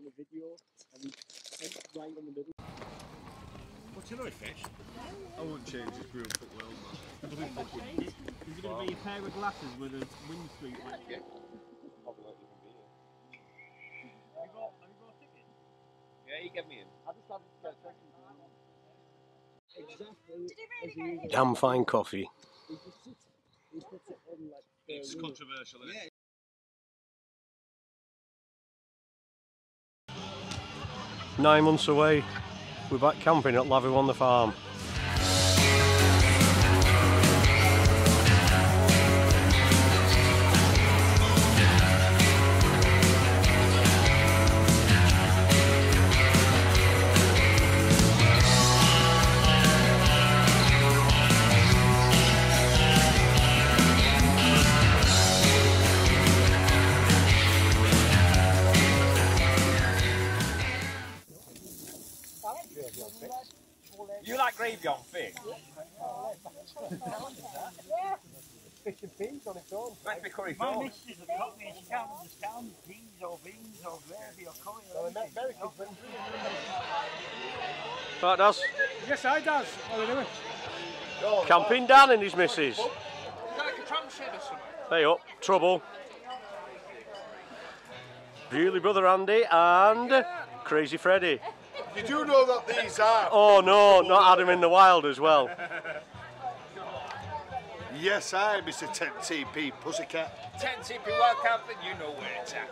on the video and right in the middle. What's your life, fish? I won't change, this grew up well, man. Is it going to be a pair of glasses with a windscreen? Yeah. Probably not even be here. Have you got, have you got a ticket? Yeah, you get me in. I just have to check Exactly. Damn fine coffee. It's controversial, it? Yeah, Nine months away, we're back camping at Lavvu on the farm. On fish? Fish and peas on its own. Might be curry My sauce. missus is a cockney, she can't understand peas or beans or gravy or curry Well, or in anything. America's been Right, Daz. Yes, I does. What are we doing? Camping Dan and his missus. like a tram shed or something? Hey up, trouble. Beauty brother Andy and Crazy Freddy. Did you do know that these are. Oh no, not Adam in the wild as well. Yes, I, Mr. Tentipi Pussycat. Tentipi World Cup, then you know where it's at.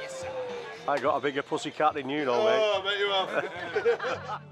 Yes, sir. I got a bigger pussycat than you know, oh, mate. Oh, I bet you have.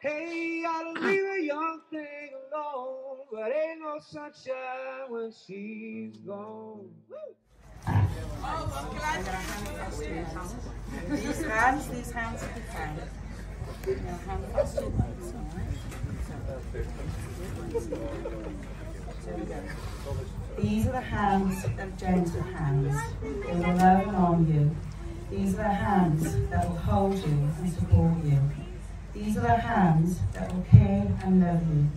Hey, I'll leave a young thing alone, but ain't no sunshine when she's gone. These hands, these hands are. There. These are the hands of gentle hands. They will love and on you. These are the hands that will hold you and support you. These are the hands that will care and love you.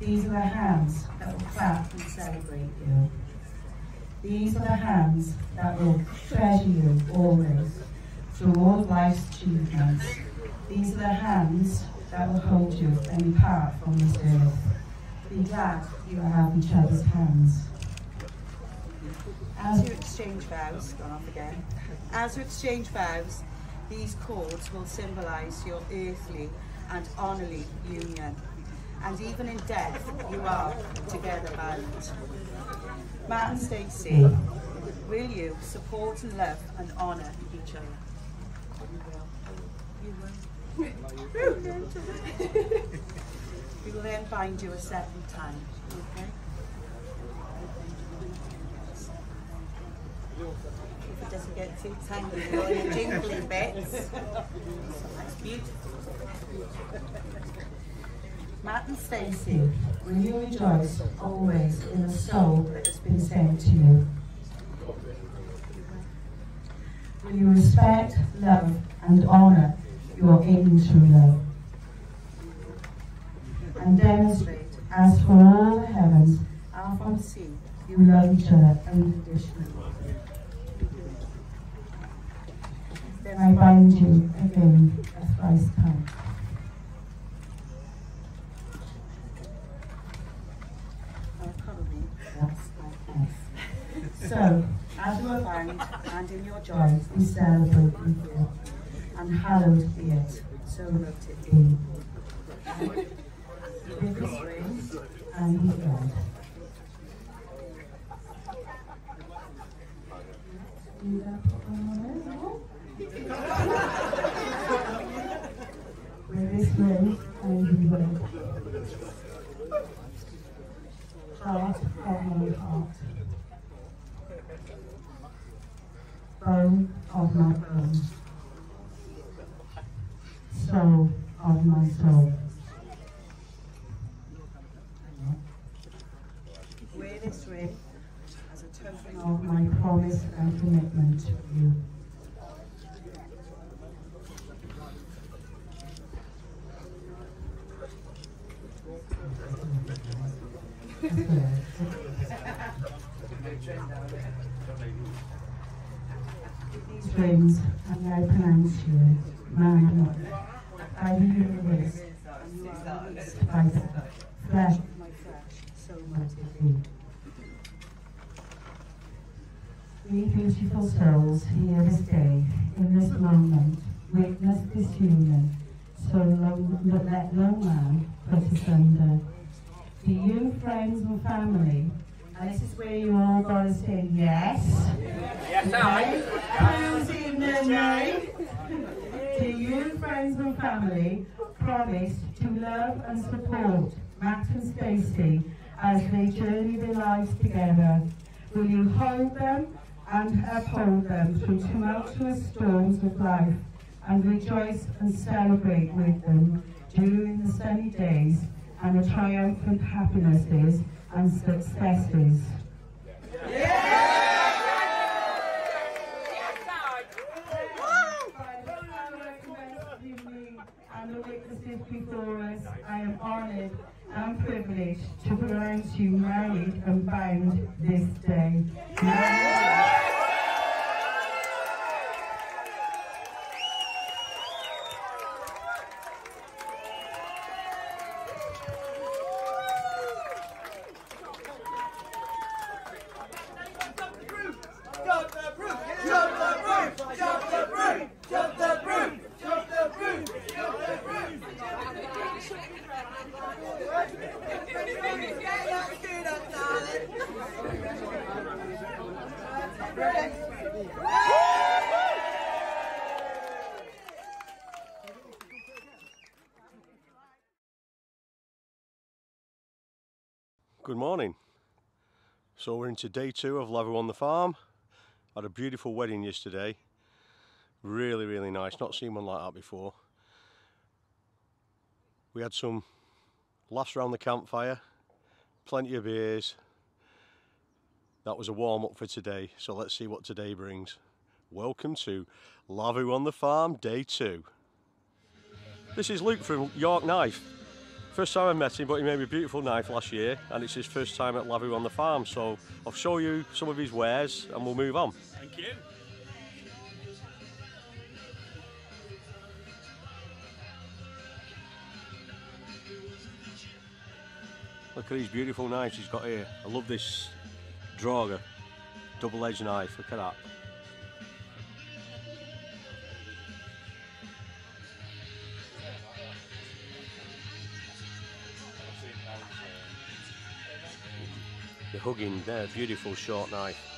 These are the hands that will clap and celebrate you. These are the hands that will treasure you always through all life's achievements. These are the hands that will hold you you part from this earth. Be glad you have each other's hands. As you exchange vows, gone off again. As you exchange vows, these cords will symbolise your earthly and honourly union. And even in death, you are together bound. Matt and Stacey, will you support and love and honour each other? You will. You will. we will then bind you a second time, okay? If it doesn't get too tangled all your jingly bits. That's beautiful. Matt and Stacey, will you rejoice always in the soul that has been sent to you? Will you respect, love, and honour your in true love? And demonstrate, as for all the heavens and from sea, you love each other unconditionally. Then I bind you again a thrice time. Probably that's like this. So, as you are bound and in your joy, we celebrate with you, and hallowed be it. so loved it being. With the strings and his bed. You gonna put one on there, no? Ring and bed. Heart of my heart. Bone of my bone. Soul of my soul. Wear this ring as a token of my promise and commitment to you. These rings, and I pronounce you man by the universe, by the flesh of my flesh, so much is thee. We beautiful souls here this day, in this moment, witness this union, so long, but let no man put us under. To you, friends and family, and this is where you all gotta say yes. Yes, I. Who's in the night? To you, friends and family, promise to love and support Max and Stacey as they journey their lives together. Will you hold them and uphold them through tumultuous storms of life and rejoice and celebrate with them during the sunny days and the triumphant happinesses and successes? By the power invested in me and the witnesses before us, I am honoured and privileged to pronounce you married and bound this day. Good morning. So we're into day two of Lavvu on the Farm. Had a beautiful wedding yesterday. Really, really nice. Not seen one like that before. We had some laughs around the campfire, plenty of beers. That was a warm up for today. So let's see what today brings. Welcome to Lavvu on the Farm, day two. This is Luke from York Knife. First time I met him, but he made me a beautiful knife last year, and it's his first time at Lavvu on the farm. So I'll show you some of his wares, and we'll move on. Thank you. Look at these beautiful knives he's got here. I love this Drager double-edged knife. Look at that. The hugging there, beautiful short knife.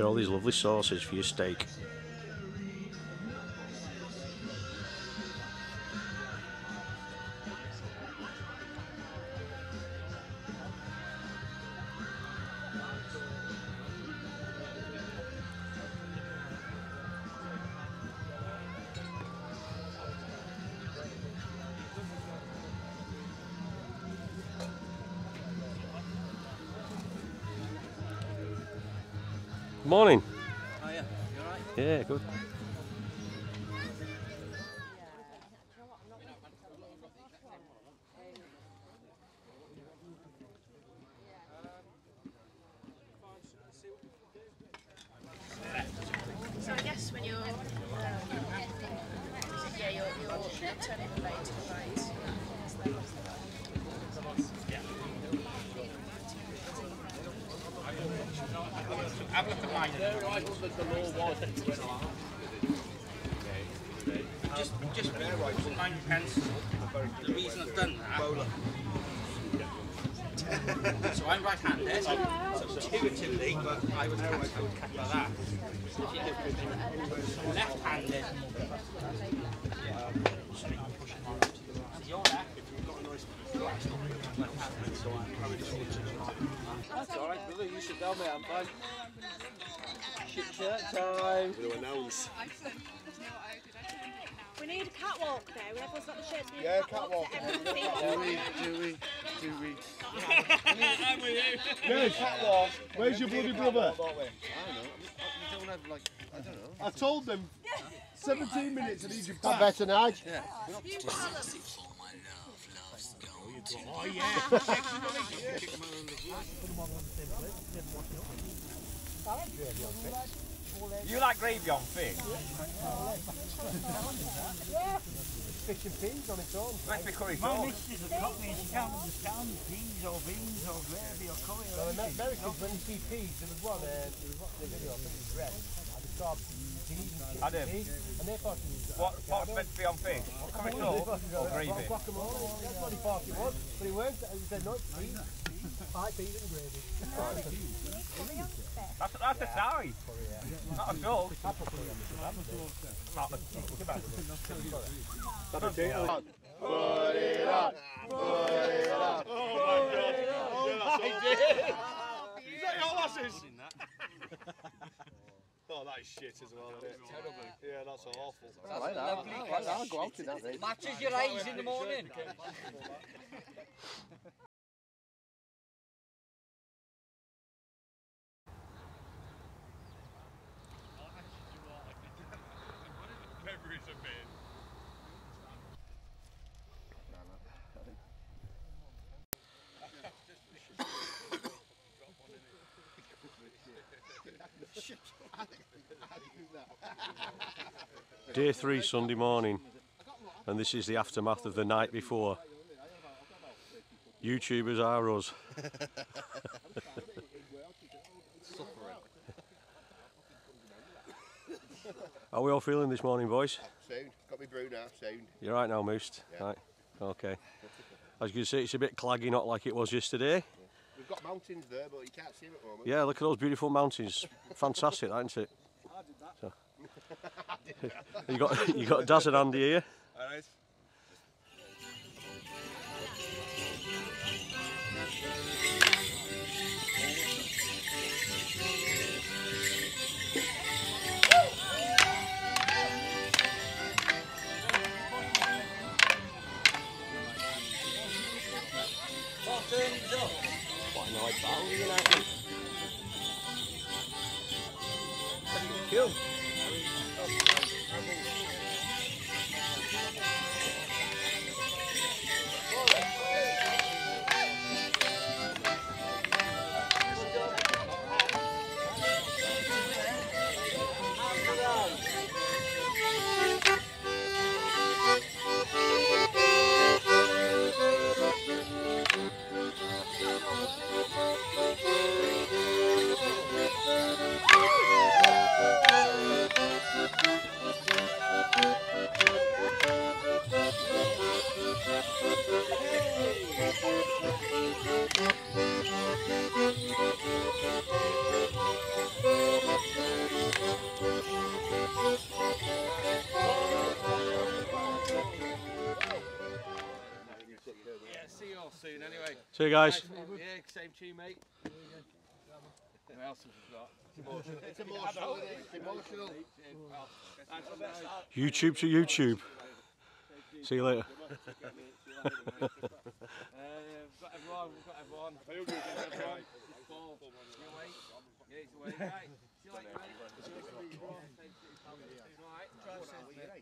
At all these lovely sauces for your steak. Yeah, good. Just, just nine pence. The reason I've done that. so I'm right-handed. So intuitively, but I would catch, I would catch like that. Left-handed. So you're left. That's alright, brother. You sit down, mate. I'm fine. Shit shirt time. We'll announce. We need a catwalk there. When everyone's got the shirts, we need Yeah, a catwalk. catwalk. so everyone can see Do we? Do we? Do we? I'm with you. Yes. Where's your bloody brother? I don't know. You don't have like, I don't know. I told them 17 minutes and he's your I back. bet tonight. You like gravy on fish? Fish and peas on its own. Make me curry My missus will cook me and she can't understand peas or beans or gravy or curry or Well, in anything. Americans, when you see peas, there was one, uh, there was one the video, I think it was red, and it's called peas and I did. peas, and they thought it was What, what's meant to be on fish? Curry sauce or gravy? guacamole. That's what he thought it was, but he weren't. He said, no, it's peas. Pie, peas and gravy. That's, that's a tie. Not a dog. Not a Is that your lasses? oh, that is shit as well, isn't it? Terrible. Yeah, that's awful. I like that. I like that. In that. Matches your eyes in the morning. Day three, Sunday morning, and this is the aftermath of the night before. YouTubers are us. How are we all feeling this morning, boys? Sound. Got me brew now, sound. You right now, Moost? Right. Okay. As you can see, it's a bit claggy, not like it was yesterday. Got mountains there, but you can't see them at the moment. Yeah, look at those beautiful mountains. Fantastic, isn't it? So- you got you got Daz and Andy here. See you guys. Yeah, same to you, mate. Who else have we got? It's emotional, isn't it? It's emotional. YouTube to YouTube. See you later. Uh, we've got everyone, we've got everyone. This is Paul. You away? Yeah, he's away. Right. See you later, mate. Alright.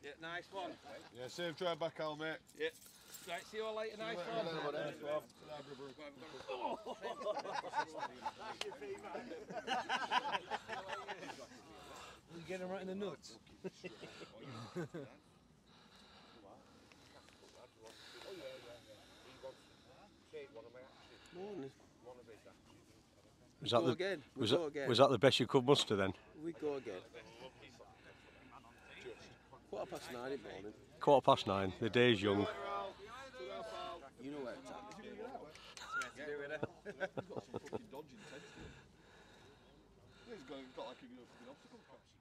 Yeah, nice one. Yeah, safe drive back home, mate. Yeah. Right, see you all later, nice one. You get him right in the nuts. Was that the again. Was that again. was that the best you could muster then? We go again. Quarter past nine in the morning. Quarter past nine. The day's young. You know where it's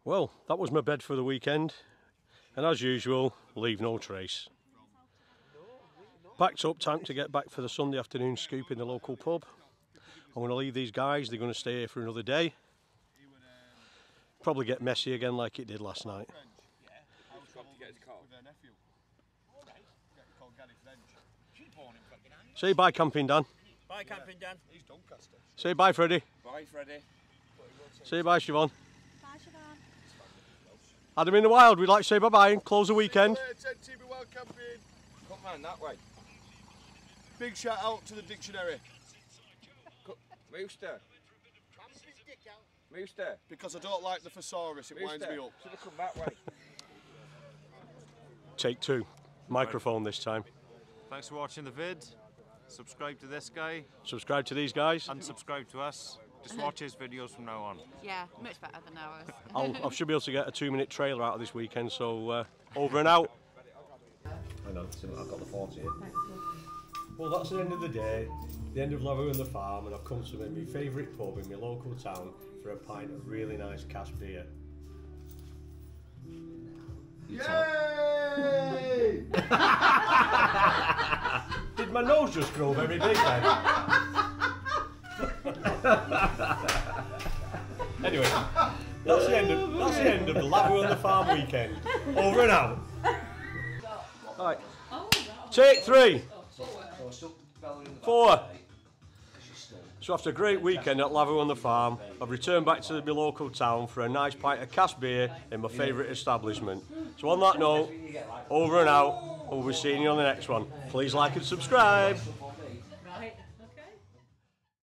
Well, that was my bed for the weekend, and as usual, leave no trace. Packed up tank to get back for the Sunday afternoon scoop in the local pub. I'm going to leave these guys, they're going to stay here for another day. Probably get messy again like it did last night. Say bye, camping Dan. Bye, camping Dan. He's Doncaster. Say bye, Freddie. Bye, Freddie. Say bye, Siobhan. Bye, Siobhan. Adam in the Wild, we'd like to say bye bye and close the weekend. Come round that way. Big shout out to the dictionary Mooster. Mooster. because I don't like the thesaurus. It winds me up. Should have come that way. Take two. Microphone this time. Thanks for watching the vid. Subscribe to this guy Subscribe to these guys. and subscribe to us. Just watch his videos from now on. Yeah, much better than ours. I'll, I should be able to get a two minute trailer out of this weekend, so uh, over and out. I know, I've got the 40 here. Well, that's the end of the day, the end of Lavvu and the farm, and I've come to my favourite pub in my local town for a pint of really nice cask beer. Yay! Did my nose just grow very big then? anyway, that's the end of that's the end of the Lavvu and the Farm weekend. Over and out. Right. Take three. Four. So after a great weekend at Lavvu on the Farm, I've returned back to my local town for a nice pint of cask beer in my favourite establishment. So on that note, over and out, we'll be seeing you on the next one. Please like and subscribe.